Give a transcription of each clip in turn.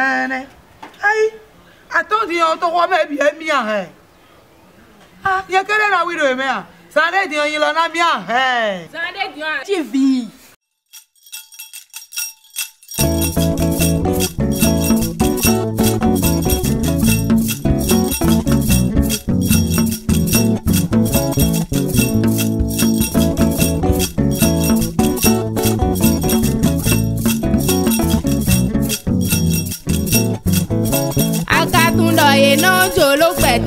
Ene. Ai. Attendi on to wa mebi emi a he. Ah, ye kere na wiro eme a. Sunday di on yin lo na mi a he. Sunday di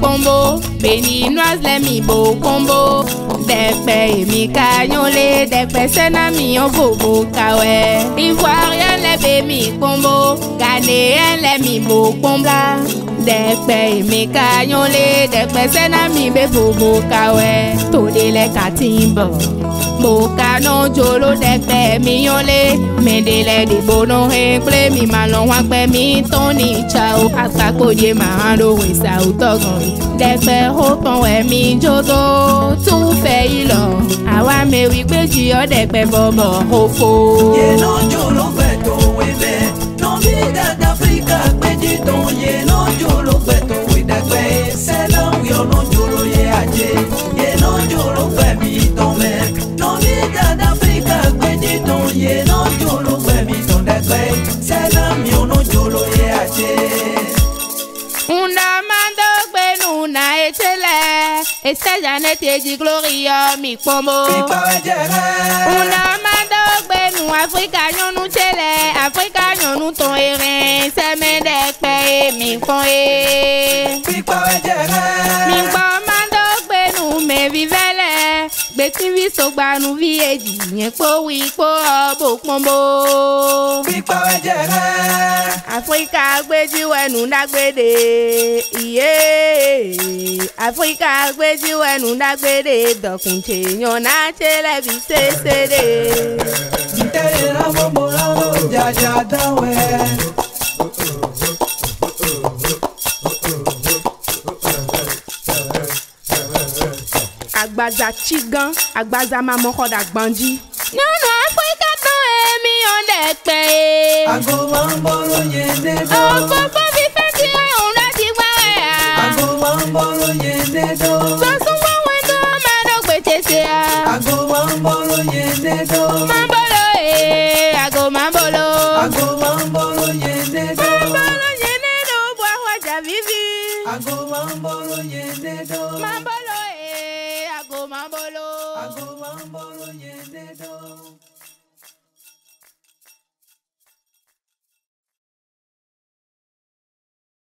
Kombo beninoise lẹ́mi bo pombo dẹ̀pẹ̀ èmi kanyole dẹ̀pẹ̀ mi yan bobo kawẹ́ ivoirien lẹ́bẹ̀ mi pombo ghanéen lẹ́mi bo pombla dẹ̀pẹ̀ èmi kanyole dẹ̀pẹ̀ sẹ́nami bẹ́ bobo kawẹ́ tòde lẹ́ka ti ń bọ̀ kano jolo dekpe mi yole medele di bono he kple mi malo wa kpe mi toni chao akpakpo ye ma ro we sa utogan yi dekpe ho pon we mi jodo tun fe ilo àwa mewi pe ji o dekpe bobo ho fo. yẹn náà jòló fẹ́ tó wé bẹ́ẹ̀ náà bí dẹ́gbẹ́. Esta Janete di Gloria mi pomo. Una mando nu Afrika nyɔnu tsele Afrika nyɔnu tɔn erin sɛmɛ ɖe kpɛ mi kɔn ye. Fipawɛ jɛrɛ. Ivi sogbanu vi eji yẹn kpo wi kpo ọbọ pọnbọ. Pípa ẹ̀jẹ̀ rẹ̀. Áfíríkà gbéjìwẹ̀nù dágbére. Ìyé Áfíríkà gbéjìwẹ̀nù dágbére. Dọ̀kùnjẹ yan náà ṣe lẹ́bi ṣeṣere. Ìtẹ̀lẹ̀ rán gbogbo rán ló jàjà dáwẹ̀. agbaza tsi gã agbaza ma mɔ da ɖe agbãdzi. nyɔnu akpɛ katã emi yɔ ɖe kpɛ ye. agoma ń bɔrɔ yé ne dɔ. ọgbọgbọ mi fẹ́ ti láti gbá ẹ̀ ya. agoma ń bɔrɔ yé ne dɔ. sọ́sún wọn wọn tó máa dọ̀ gbèsè sí ya. agoma ń bɔrɔ yé ne dɔ. máa bọ̀lọ̀ ee agoma ń bọ̀lọ̀. agoma eh, ń bɔrɔ yé ne dɔ. máa bọ̀lọ̀ yé ne dɔ bu àwọn ọjà bíbí. agoma ń bɔrɔ yé ne dɔ. máa bọ̀lọ̀ mambolo. Ago mambolo yende do.